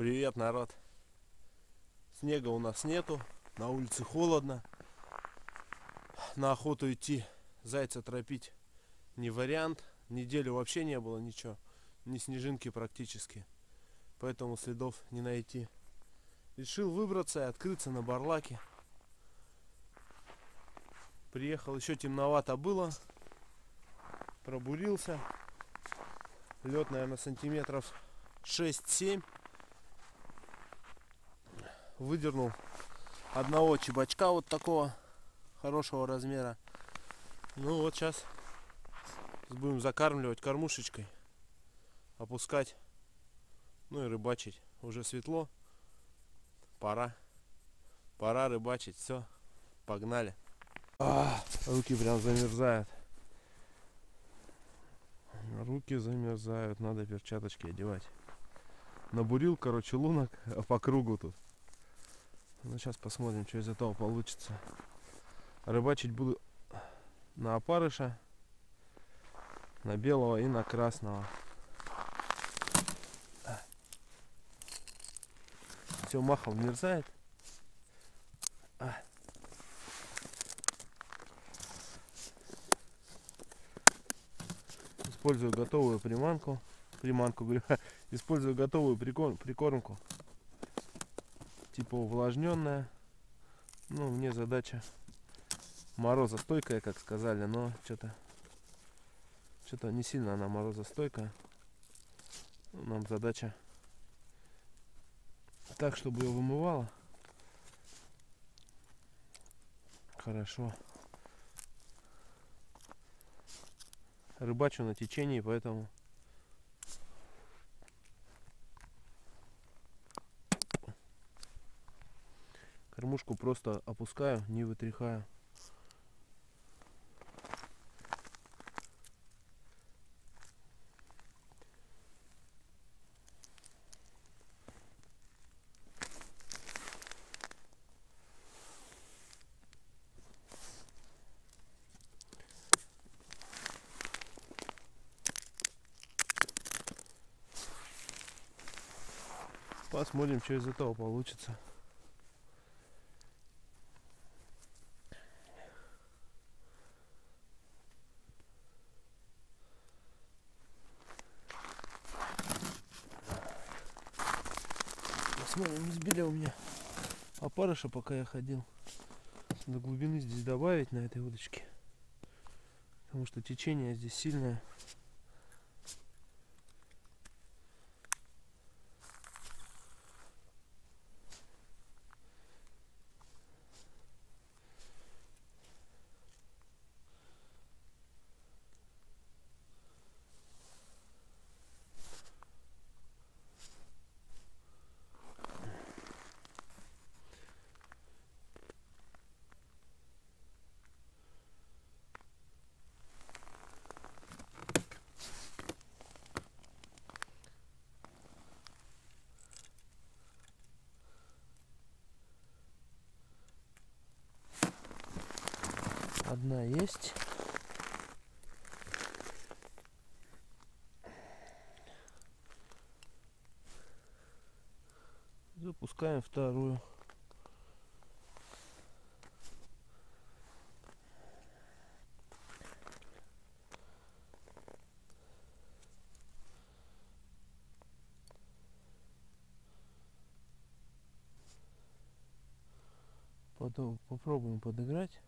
Привет, народ. Снега у нас нету, на улице холодно. На охоту идти, зайца тропить не вариант. Неделю вообще не было ничего, ни снежинки практически. Поэтому следов не найти. Решил выбраться и открыться на барлаке. Приехал, еще темновато было. Пробурился. Лед, наверное, сантиметров 6-7 выдернул одного чебачка вот такого хорошего размера. Ну вот сейчас будем закармливать кормушечкой, опускать, ну и рыбачить. Уже светло, пора, пора рыбачить. Все, погнали. А, руки прям замерзают. Руки замерзают, надо перчаточки одевать. Набурил, короче, лунок по кругу тут. Ну, сейчас посмотрим, что из этого получится. Рыбачить буду на опарыша, на белого и на красного. Все, махом мерзает. Использую готовую приманку. Приманку, говорю. Использую готовую прикормку типа увлажненная. Ну, мне задача морозостойкая, как сказали, но что-то что-то не сильно она морозостойкая. Нам задача так, чтобы ее вымывало. Хорошо. Рыбачу на течении, поэтому Кормушку просто опускаю, не вытряхаю. Посмотрим, что из этого получится. Смотрим, не сбили у меня опарыша, пока я ходил. До глубины здесь добавить на этой удочке. Потому что течение здесь сильное. Одна есть. Запускаем вторую. Попробуем подыграть.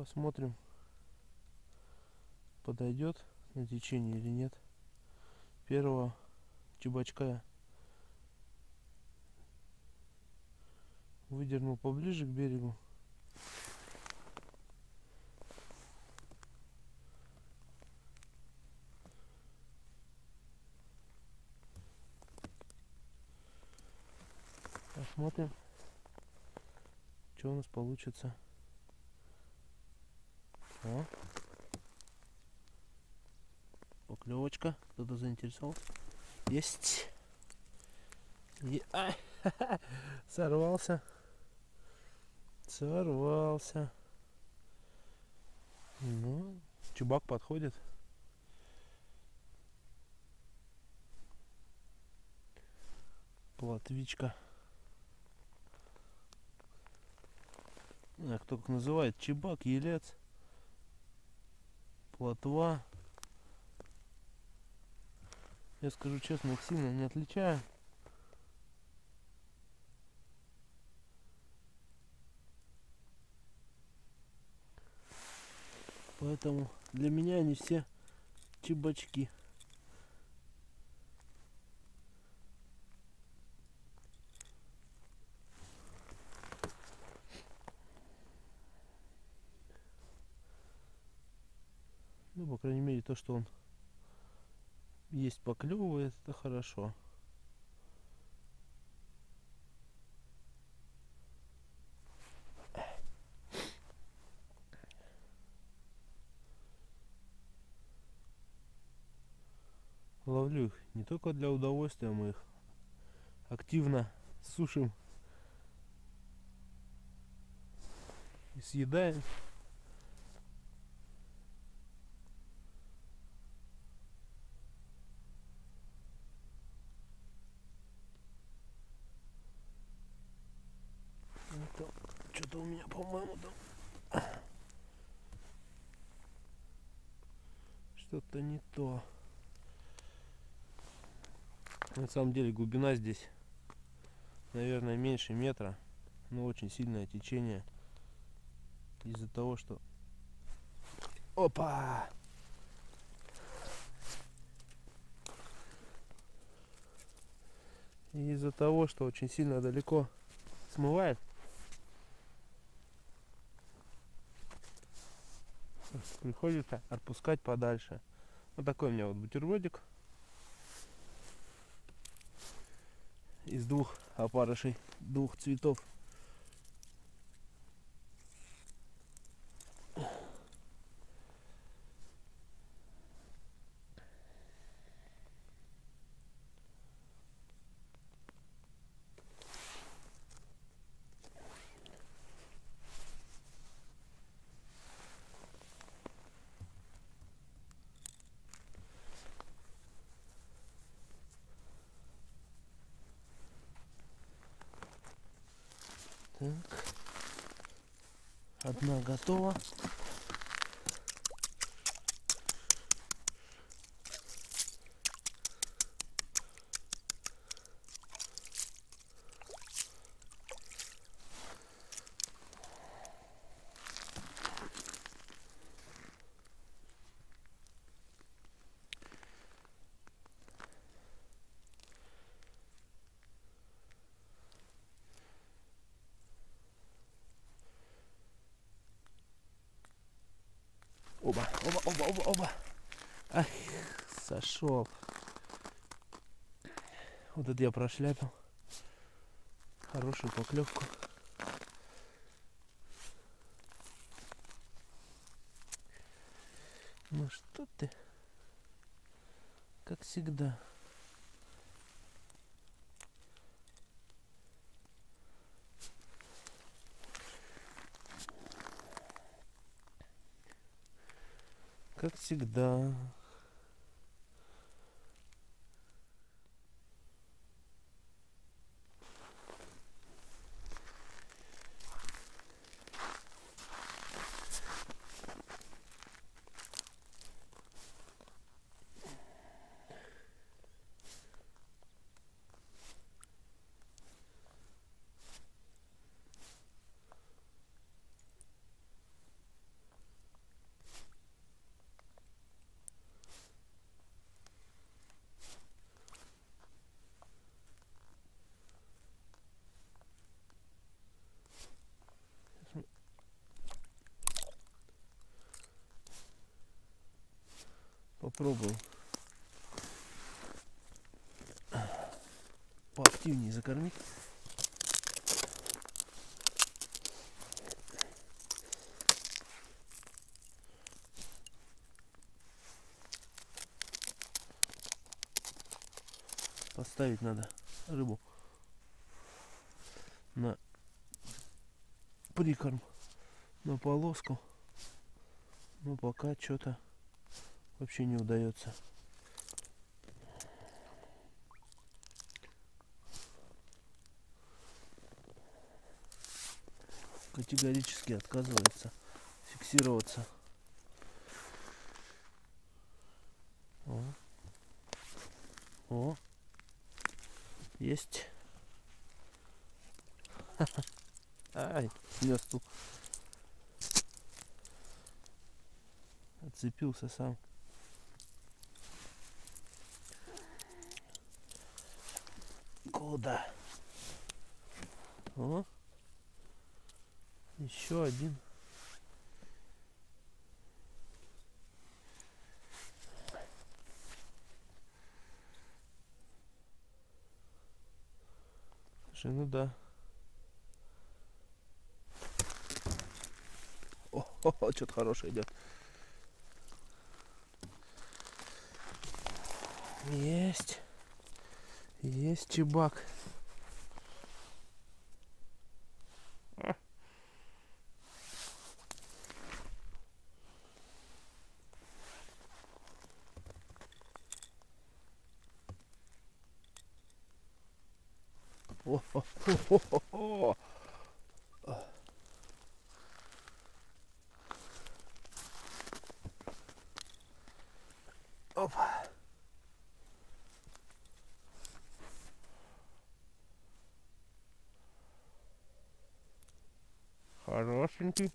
Посмотрим, подойдет на течение или нет. Первого чебачка выдернул поближе к берегу. Посмотрим, что у нас получится. О. Поклевочка. Кто-то заинтересовался. Есть. И... Ай! Сорвался. Сорвался. Ну, Чебак подходит. Платвичка. А, кто как называет, чебак, елец, плотва. Я скажу честно, их сильно не отличаю. Поэтому для меня они все чебачки. Ну, мере, то, что он есть поклевывает, это хорошо. Ловлю их не только для удовольствия, мы их активно сушим и съедаем. Что-то у меня, по-моему, там что-то не то. На самом деле глубина здесь, наверное, меньше метра, но очень сильное течение из-за того, что... Опа! Из-за того, что очень сильно далеко смывает, приходится отпускать подальше. Вот такой у меня вот бутербродик. из двух опарышей, двух цветов. Так. Одна готова. Оба, оба, оба. Ах, сошел. Вот это я прошляпил. Хорошую поклевку. Ну что ты? Как всегда. Как всегда. Попробую поактивнее закормить. Поставить надо рыбу на прикорм, на полоску. Ну пока что-то вообще не удается. Категорически отказывается фиксироваться. О. О. Есть. Ай, снес ту. Отцепился сам. Куда? О. Еще один. Слушай, ну да. О, что-то хорошее идет. Есть. Есть чебак. О, о, о, о, о. Опа. Хорошенький.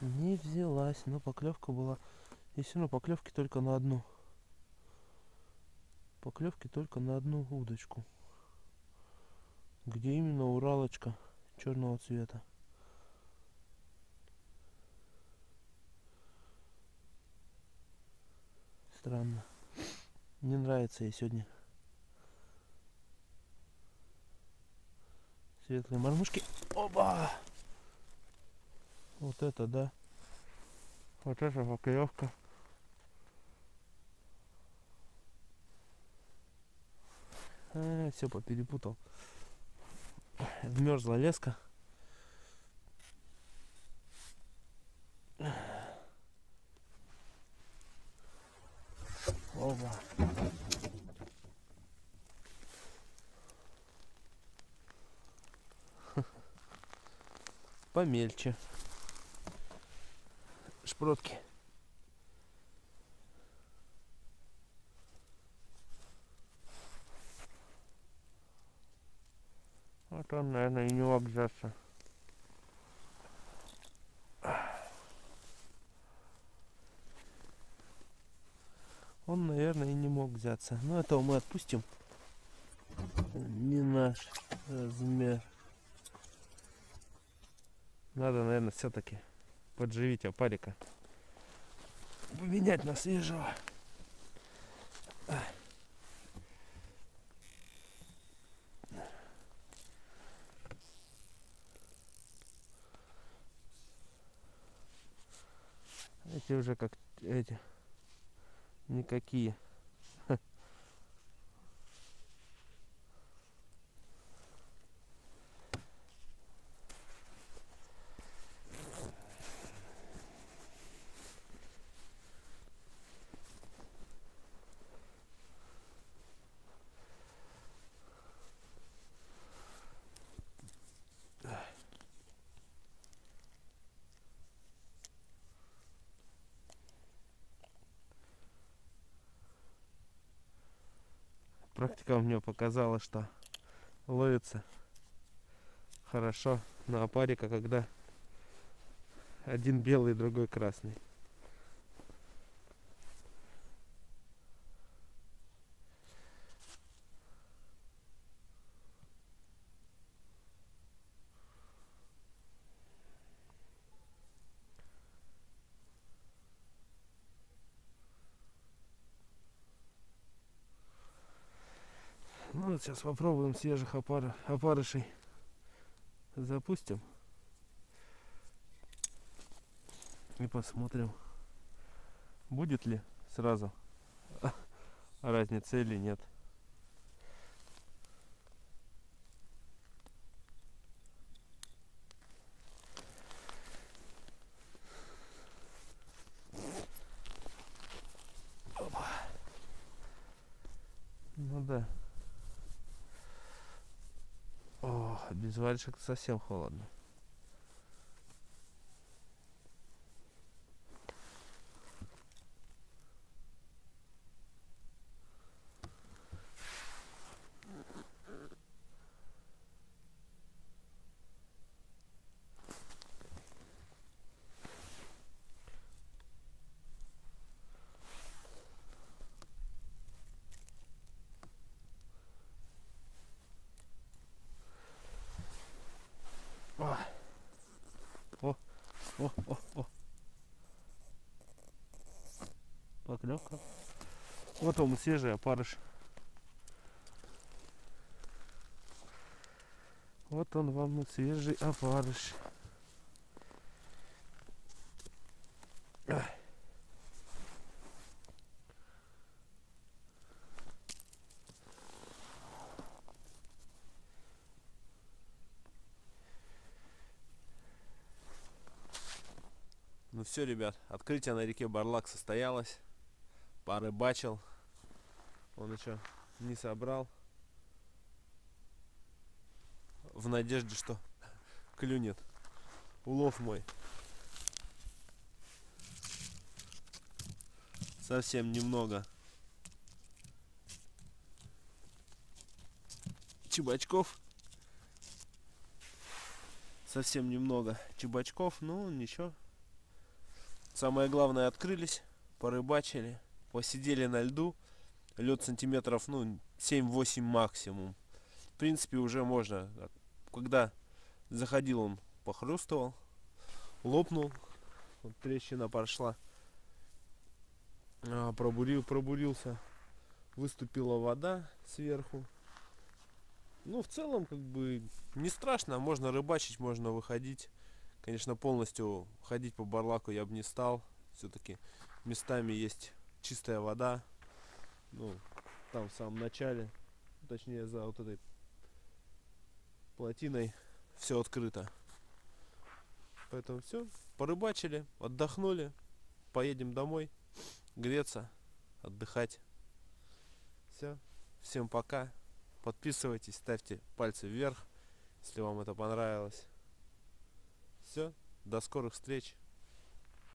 Не взялась, но поклевка была. И все равно поклевки только на одну. Поклевки только на одну удочку. Где именно уралочка черного цвета. Странно. Не нравится ей сегодня. Светлые мормушки. Оба! Вот это да. Вот это поклевка. А, все поперепутал. Вмерзла леска. Оба. Помельче. Шпротки. Вот он, наверное, и не мог взяться. Он, наверное, и не мог взяться. Но этого мы отпустим. Не наш размер. Надо, наверное, все-таки подживить опарика. Поменять на свежего. Эти уже как эти никакие. Практика мне показала, что ловится хорошо на опарика, когда один белый, другой красный. Ну вот сейчас попробуем свежих опар... опарышей. Запустим. И посмотрим, будет ли сразу разница или нет. Опа. Ну да. О, без варежек совсем холодно. О, о, о, о, о. Поклевка. Вот он свежий опарыш. Вот он вам и свежий опарыш. Ну все, ребят, открытие на реке Барлак состоялось. Порыбачил. Он еще не собрал. В надежде, что клюнет. Улов мой. Совсем немного. Чебачков. Совсем немного чебачков, ну ничего. Самое главное, открылись, порыбачили, посидели на льду. Лед сантиметров, ну, 7-8 максимум. В принципе, уже можно. Когда заходил, он похрустывал, лопнул. Вот трещина прошла. А, пробурил, пробурился. Выступила вода сверху. Ну, в целом, как бы, не страшно. Можно рыбачить, можно выходить. Конечно, полностью ходить по барлаку я бы не стал. Все-таки местами есть чистая вода. Ну, там в самом начале, точнее за вот этой плотиной все открыто. Поэтому все, порыбачили, отдохнули, поедем домой, греться, отдыхать. Все, всем пока. Подписывайтесь, ставьте пальцы вверх, если вам это понравилось. Все, до скорых встреч.